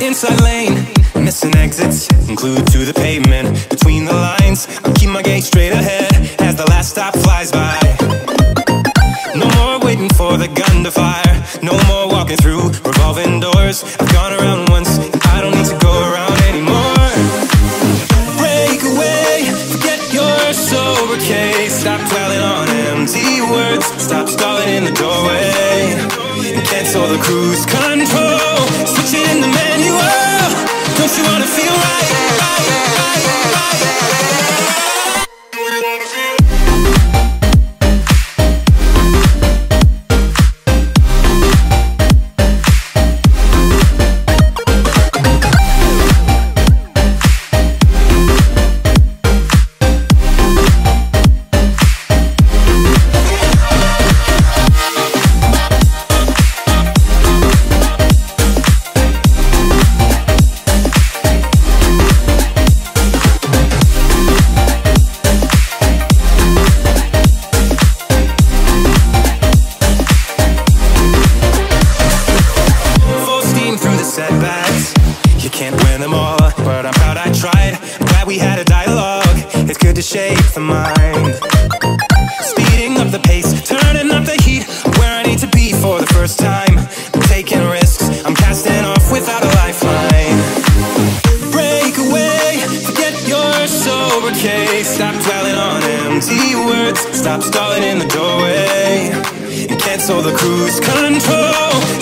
Inside lane, missing exits, glued to the pavement. Between the lines, I'm keeping my gaze straight ahead doorway. And cancel the cruise control. Switch it in the manual. Don't you wanna feel right? Shape the mind. Speeding up the pace, turning up the heat. Where I need to be for the first time. I'm taking risks. I'm casting off without a lifeline. Break away, forget your sober case. Stop dwelling on empty words. Stop stalling in the doorway. And cancel the cruise control.